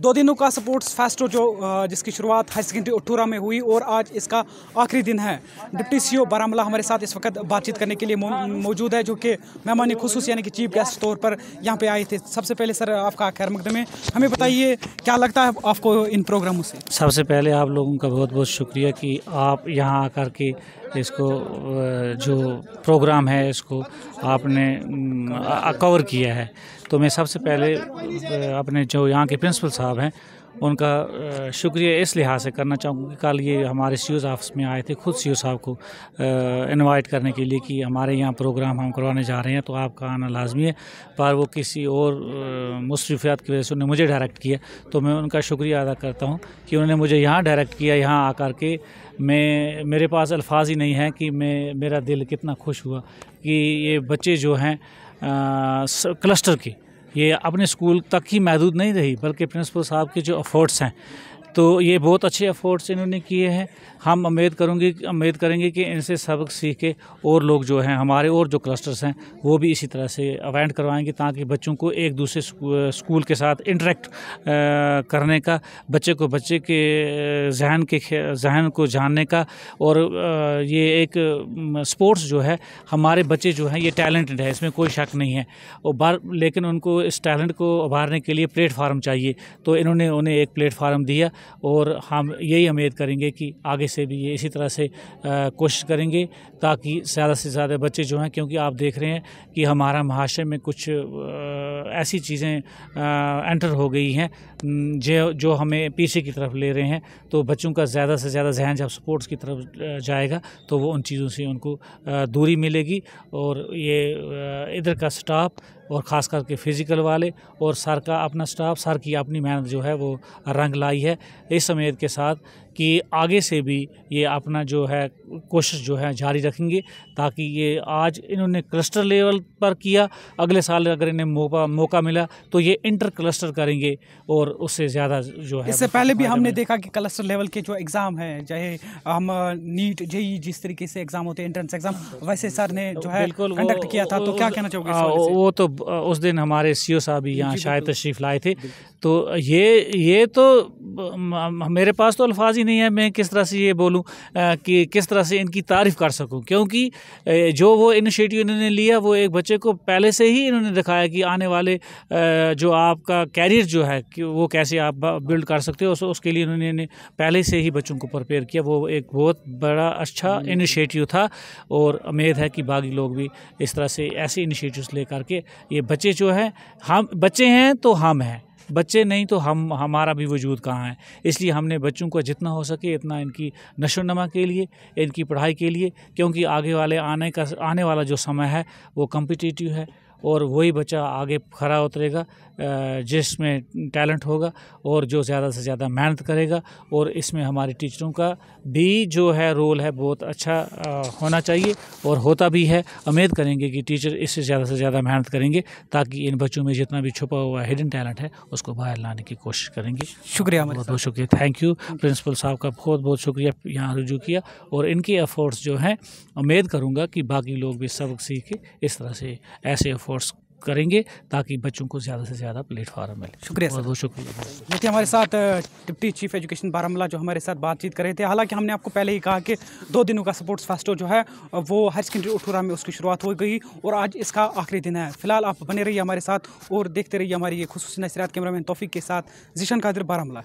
दो दिनों का स्पोर्ट्स फेस्ट जो जिसकी शुरुआत हाई सेकेंडरी उठूरा में हुई और आज इसका आखिरी दिन है। डिप्टी सी ओ बारामूला हमारे साथ इस वक्त बातचीत करने के लिए मौजूद है, जो कि मेहमान खसूस यानी कि चीफ गेस्ट तौर पर यहाँ पे आए थे। सबसे पहले सर, आपका खैर मकदम है। हमें बताइए, क्या लगता है आपको इन प्रोग्रामों से? सबसे पहले आप लोगों का बहुत बहुत शुक्रिया कि आप यहाँ आकर के इसको जो प्रोग्राम है, इसको आपने कवर किया है। तो मैं सबसे पहले अपने जो यहाँ के प्रिंसिपल साहब हैं उनका शुक्रिया इस लिहाज से करना चाहूँगा कि कल ये हमारे सी ऑफ़िस में आए थे, खुद सी साहब को इनवाइट करने के लिए कि हमारे यहाँ प्रोग्राम हम करवाने जा रहे हैं तो आपका आना लाजमी है। पर वो किसी और मसरूफियात की वजह से उन्होंने मुझे डायरेक्ट किया तो मैं उनका शुक्रिया अदा करता हूँ कि उन्होंने मुझे यहाँ डायरेक्ट किया, यहाँ आकर के मैं, मेरे पास अल्फाज ही नहीं है कि मैं, मेरा दिल कितना खुश हुआ कि ये बच्चे जो हैं क्लस्टर के ये अपने स्कूल तक ही महदूद नहीं रही, बल्कि प्रिंसिपल साहब के जो अफोर्ट्स हैं तो ये बहुत अच्छे अफोर्ट्स इन्होंने किए हैं। हम उम्मीद करूँगी, उम्मीद करेंगे कि इनसे सबक सीख के और लोग जो हैं, हमारे और जो क्लस्टर्स हैं, वो भी इसी तरह से अवेंट करवाएँगे ताकि बच्चों को एक दूसरे स्कूल के साथ इंटरेक्ट करने का, बच्चे को बच्चे के जहन के जहन को जानने का और ये एक स्पोर्ट्स जो है, हमारे बच्चे जो हैं, ये टैलेंटेड है, इसमें कोई शक नहीं है। और लेकिन उनको इस टैलेंट को उभारने के लिए प्लेटफार्म चाहिए। तो इन्होंने उन्हें एक प्लेटफार्म दिया और हम यही उम्मीद करेंगे कि आगे से भी ये इसी तरह से कोशिश करेंगे ताकि ज़्यादा से ज़्यादा बच्चे जो हैं, क्योंकि आप देख रहे हैं कि हमारा महाशय में कुछ ऐसी चीज़ें एंटर हो गई हैं जो जो हमें पीछे की तरफ़ ले रहे हैं तो बच्चों का ज़्यादा से ज़्यादा जहन जब स्पोर्ट्स की तरफ़ जाएगा तो वो उन चीज़ों से उनको दूरी मिलेगी और ये इधर का स्टाफ और ख़ास करके फ़िज़िकल वाले और सर का अपना स्टाफ सर की अपनी मेहनत जो है वो रंग लाई है। इस उम्मीद के साथ कि आगे से भी ये अपना जो है कोशिश जो है जारी रखेंगे ताकि ये आज इन्होंने क्लस्टर लेवल पर किया अगले साल अगर इन्हें मौका मौका मिला तो ये इंटर क्लस्टर करेंगे और उससे ज़्यादा जो है इससे पहले भी हमने देखा कि क्लस्टर लेवल के जो एग्ज़ाम है चाहे हम नीट जेई जिस तरीके से एग्ज़ाम होते हैं एंट्रेंस एग्ज़ाम वैसे सर ने जो है कंडक्ट किया था तो क्या कहना चाहोगे वो तो उस दिन हमारे सी साहब भी यहाँ शायद तशरीफ़ लाए थे। तो ये ये तो मेरे पास तो अल्फाज ही नहीं है मैं किस तरह से ये बोलूँ कि किस तरह से इनकी तारीफ़ कर सकूँ? क्योंकि जो वो इनिशिएटिव इन्होंने लिया वो एक बच्चे को पहले से ही इन्होंने दिखाया कि आने वाले जो आपका कैरियर जो है कि वो कैसे आप बिल्ड कर सकते हो उसके लिए इन्होंने पहले से ही बच्चों को प्रिपेयर किया। वो एक बहुत बड़ा अच्छा इनिशिएटिव था और उम्मीद है कि बाकी लोग भी इस तरह से ऐसे इनिशिएटिव्स ले करके ये बच्चे जो हैं हम बच्चे हैं तो हम हैं। बच्चे नहीं तो हम, हमारा भी वजूद कहाँ है? इसलिए हमने बच्चों को जितना हो सके इतना इनकी नशोनमा के लिए, इनकी पढ़ाई के लिए, क्योंकि आगे वाले आने का, आने वाला जो समय है, वो कम्पिटिटिव है। और वही बच्चा आगे खड़ा उतरेगा जिसमें टैलेंट होगा और जो ज़्यादा से ज़्यादा मेहनत करेगा और इसमें हमारे टीचरों का भी जो है रोल है बहुत अच्छा होना चाहिए और होता भी है। उम्मीद करेंगे कि टीचर इससे ज़्यादा से ज़्यादा मेहनत करेंगे ताकि इन बच्चों में जितना भी छुपा हुआ हिडन टैलेंट है उसको बाहर लाने की कोशिश करेंगे। शुक्रिया बहुत बहुत शुक्रिया। थैंक यू प्रिंसिपल साहब का बहुत बहुत शुक्रिया यहाँ रुजू किया और इनके एफर्ट्स जो हैं उम्मीद करूँगा कि बाकी लोग भी सबक सीखे इस तरह से ऐसे एफर्ट्स करेंगे ताकि बच्चों को ज़्यादा से ज़्यादा प्लेटफार्म मिले। शुक्रिया बहुत बहुत शुक्रिया। देखिए हमारे साथ डिप्टी चीफ एजुकेशन बारामूला जो हमारे साथ बातचीत कर रहे थे हालाँकि हमने आपको पहले ही कहा कि दो दिनों का स्पोर्ट्स फेस्टिवल जो है वो हायर सेकेंडरी उठूरा में उसकी शुरुआत हो गई और आज इसका आखिरी दिन है। फ़िलहाल आप बने रहिए हमारे साथ और देखते रहिए हमारी ये खसूस नशरियात कैमरा मैन तोफ़ी के साथ जिशन कादिर बारामूला।